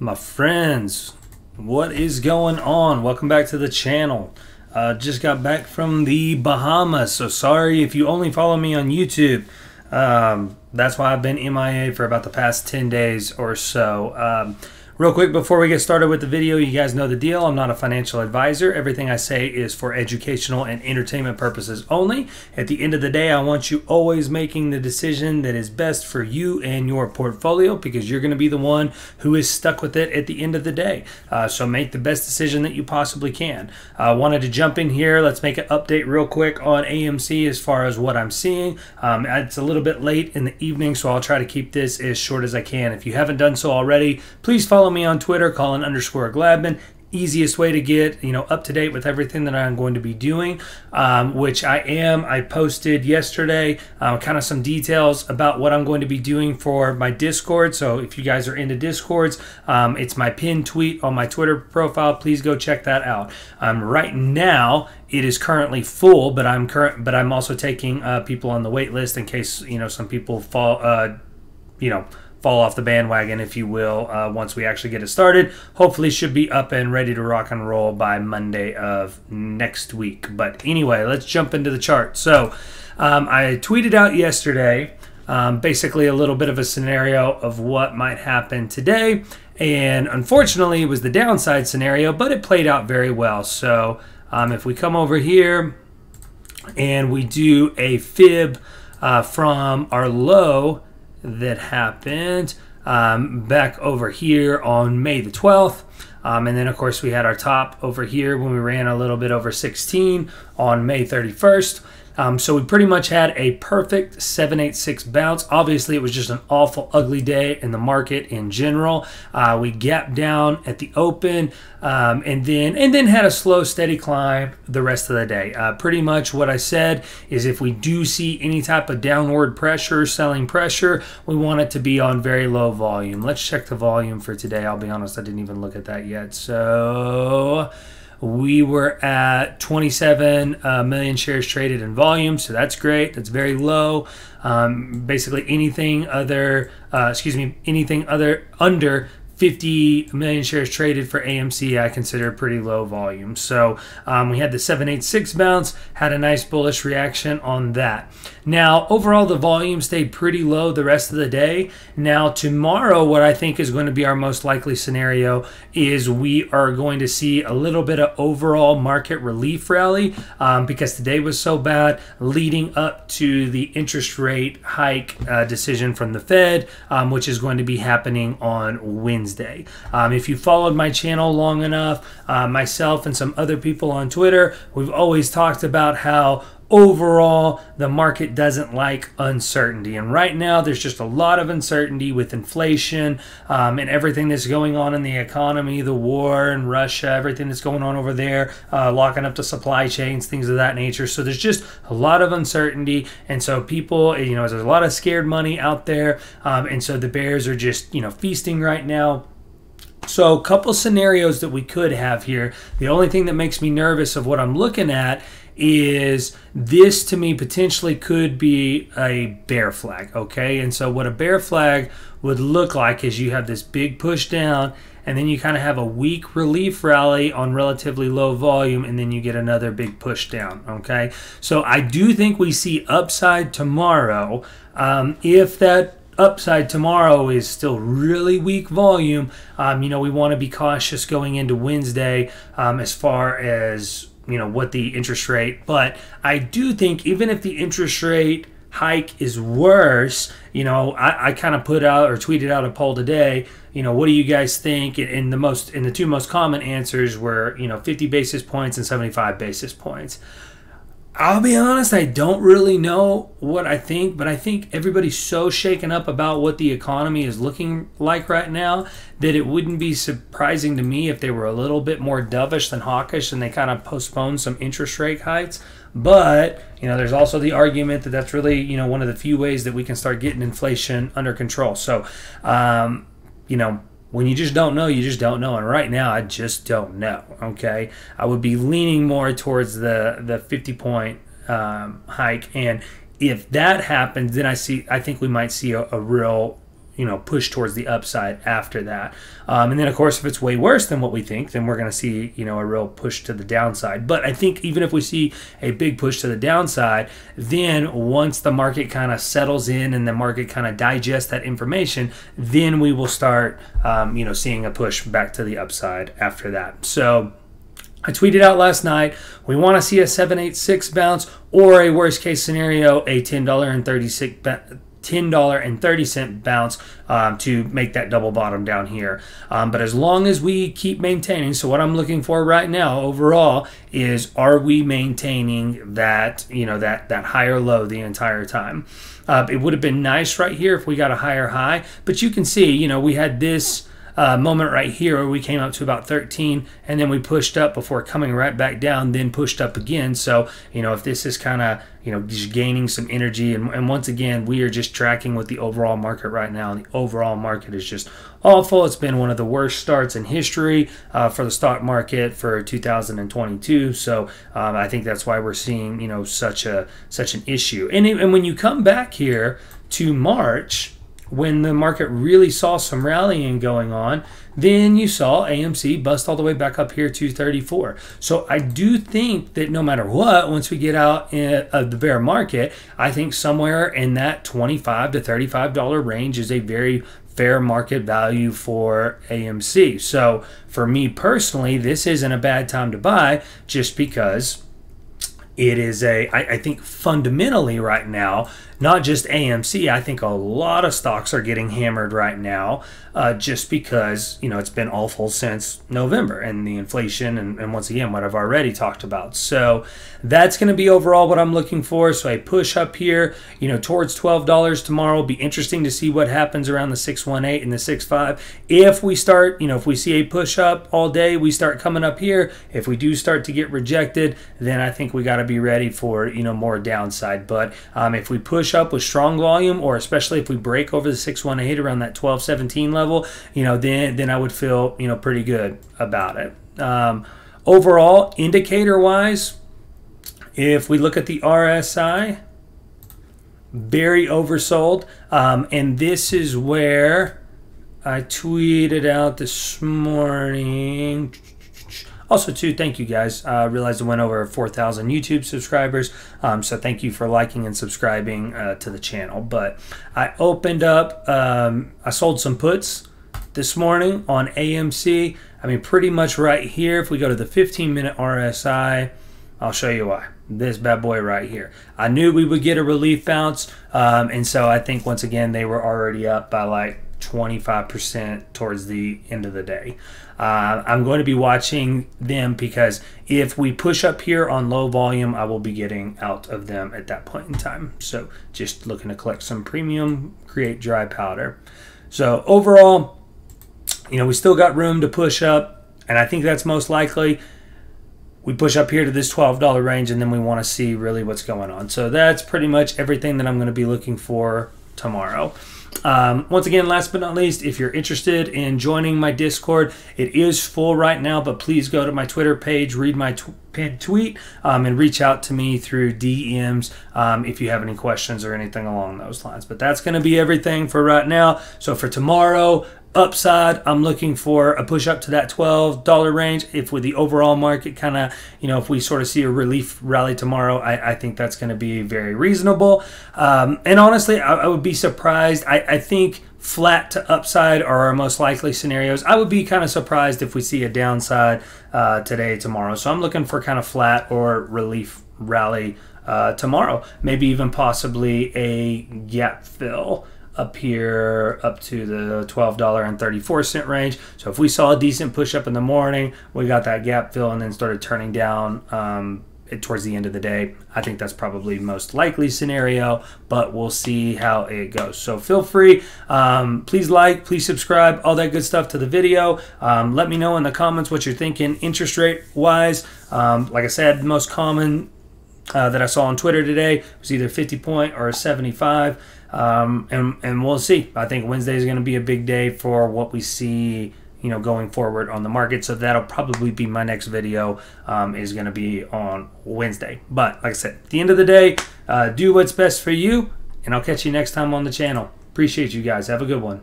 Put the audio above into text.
My friends, what is going on? Welcome back to the channel. Uh, just got back from the Bahamas, so sorry if you only follow me on YouTube. Um, that's why I've been MIA for about the past 10 days or so. Um, Real quick before we get started with the video, you guys know the deal. I'm not a financial advisor. Everything I say is for educational and entertainment purposes only. At the end of the day, I want you always making the decision that is best for you and your portfolio because you're going to be the one who is stuck with it at the end of the day. Uh, so make the best decision that you possibly can. I uh, wanted to jump in here. Let's make an update real quick on AMC as far as what I'm seeing. Um, it's a little bit late in the evening, so I'll try to keep this as short as I can. If you haven't done so already, please follow follow me on Twitter, Colin underscore Gladman easiest way to get you know up to date with everything that I'm going to be doing, um, which I am. I posted yesterday uh, kind of some details about what I'm going to be doing for my Discord. So if you guys are into Discords, um, it's my pinned tweet on my Twitter profile. Please go check that out. Um, right now it is currently full, but I'm current, but I'm also taking uh, people on the wait list in case you know some people fall, uh, you know fall off the bandwagon, if you will, uh, once we actually get it started. Hopefully, should be up and ready to rock and roll by Monday of next week. But anyway, let's jump into the chart. So, um, I tweeted out yesterday. Um, basically, a little bit of a scenario of what might happen today. And unfortunately, it was the downside scenario, but it played out very well. So, um, if we come over here and we do a fib uh, from our low that happened um, back over here on May the 12th. Um, and then, of course, we had our top over here when we ran a little bit over 16 on May 31st. Um, so we pretty much had a perfect 786 bounce. Obviously, it was just an awful, ugly day in the market in general. Uh, we gapped down at the open, um, and then and then had a slow, steady climb the rest of the day. Uh, pretty much what I said is if we do see any type of downward pressure, selling pressure, we want it to be on very low volume. Let's check the volume for today. I'll be honest, I didn't even look at that yet. So we were at 27 uh, million shares traded in volume, so that's great. That's very low. Um, basically, anything other, uh, excuse me, anything other under 50 million shares traded for AMC, I consider pretty low volume. So um, we had the 786 bounce, had a nice bullish reaction on that. Now, overall, the volume stayed pretty low the rest of the day. Now, tomorrow, what I think is going to be our most likely scenario is we are going to see a little bit of overall market relief rally um, because today was so bad, leading up to the interest rate hike uh, decision from the Fed, um, which is going to be happening on Wednesday. Wednesday. Um, if you followed my channel long enough, uh, myself and some other people on Twitter, we've always talked about how overall the market doesn't like uncertainty. And right now there's just a lot of uncertainty with inflation um, and everything that's going on in the economy the war in russia everything that's going on over there uh, locking up the supply chains things of that nature. So there's just a lot of uncertainty. And so people you know there's a lot of scared money out there. Um, and so the bears are just you know feasting right now. So, a couple scenarios that we could have here. The only thing that makes me nervous of what I'm looking at is this to me potentially could be a bear flag, okay? And so, what a bear flag would look like is you have this big push down, and then you kind of have a weak relief rally on relatively low volume, and then you get another big push down, okay? So, I do think we see upside tomorrow. Um, if that upside tomorrow is still really weak volume. Um, you know, we want to be cautious going into Wednesday um, as far as you know what the interest rate. But I do think even if the interest rate hike is worse, you know, I, I kind of put out or tweeted out a poll today. You know, what do you guys think? And the most, and the two most common answers were, you know, 50 basis points and 75 basis points. I'll be honest, I don't really know what I think, but I think everybody's so shaken up about what the economy is looking like right now that it wouldn't be surprising to me if they were a little bit more dovish than hawkish and they kind of postponed some interest rate hikes. But, you know, there's also the argument that that's really, you know, one of the few ways that we can start getting inflation under control. So, um, you know, when you just don't know, you just don't know. And right now, I just don't know. Okay, I would be leaning more towards the the 50 point um, hike, and if that happens, then I see. I think we might see a, a real you know push towards the upside after that. Um, and then of course if it's way worse than what we think, then we're going to see you know a real push to the downside. But I think even if we see a big push to the downside, then once the market kind of settles in and the market kind of digests that information, then we will start um, you know seeing a push back to the upside after that. So. I tweeted out last night, we want to see a 786 bounce or a worst case scenario, a $10.36 $10.30 bounce um, to make that double bottom down here. Um, but as long as we keep maintaining, so what I'm looking for right now overall is are we maintaining that, you know, that, that higher low the entire time? Uh, it would have been nice right here if we got a higher high, but you can see, you know, we had this uh, moment right here where we came up to about 13 and then we pushed up before coming right back down, then pushed up again. So, you know, if this is kind of, you know, just gaining some energy, and, and once again, we are just tracking with the overall market right now, and the overall market is just awful. It's been one of the worst starts in history uh, for the stock market for 2022. So um, I think that's why we're seeing, you know, such a such an issue. And, it, and when you come back here to March, when the market really saw some rallying going on, then you saw AMC bust all the way back up here to 34. So I do think that no matter what, once we get out eh, of the bear market, I think somewhere in that 25 to 35 dollar range is a very fair market value for AMC. So for me personally, this isn't a bad time to buy just because it is a I, I think fundamentally right now not just AMC. I think a lot of stocks are getting hammered right now uh, just because, you know, it's been awful since November and the inflation and, and once again, what I've already talked about. So that's going to be overall what I'm looking for. So I push up here, you know, towards $12 tomorrow. Be interesting to see what happens around the 618 and the 65. If we start, you know, if we see a push up all day, we start coming up here. If we do start to get rejected, then I think we got to be ready for, you know, more downside. But um, if we push push up with strong volume, or especially if we break over the 618 around that 1217 level, you know, then then I would feel you know pretty good about it. Um, overall, indicator wise, if we look at the RSI, very oversold, um, and this is where I tweeted out this morning. Also, too, thank you guys. I uh, realized I went over 4,000 YouTube subscribers, um, so thank you for liking and subscribing uh, to the channel. But I opened up, um, I sold some puts this morning on AMC. I mean, pretty much right here. If we go to the 15 minute RSI, I'll show you why. This bad boy right here. I knew we would get a relief bounce, um, and so I think once again they were already up by like 25% towards the end of the day. Uh, I'm going to be watching them because if we push up here on low volume, I will be getting out of them at that point in time. So just looking to collect some premium, create dry powder. So overall, you know, we still got room to push up, and I think that's most likely. We push up here to this $12 range, and then we want to see really what's going on. So that's pretty much everything that I'm going to be looking for tomorrow. Um, once again, last but not least, if you're interested in joining my Discord, it is full right now, but please go to my Twitter page, read my pinned tweet, um, and reach out to me through DMs um, if you have any questions or anything along those lines. But that's going to be everything for right now. So for tomorrow, upside. I'm looking for a push up to that $12 range. If with the overall market kind of you know if we sort of see a relief rally tomorrow i, I think that's going to be very reasonable. Um, and honestly I, I, would be surprised. I, I think flat to upside are our most likely scenarios. I would be kind of surprised if we see a downside uh, today tomorrow. So i'm looking for kind of flat or relief rally uh, tomorrow. Maybe even possibly a gap fill up here up to the $12.34 range. So if we saw a decent push up in the morning, we got that gap fill and then started turning down um, towards the end of the day. I think that's probably most likely scenario, but we'll see how it goes. So feel free, um, please like, please subscribe, all that good stuff to the video. Um, let me know in the comments what you're thinking interest rate wise. Um, like I said, most common uh, that I saw on Twitter today was either 50 point or 75. Um, and, and we'll see. I think Wednesday is going to be a big day for what we see you know going forward on the market so that'll probably be my next video um, is going to be on wednesday but like i said at the end of the day uh, do what's best for you and i'll catch you next time on the channel Appreciate you guys. Have a good one.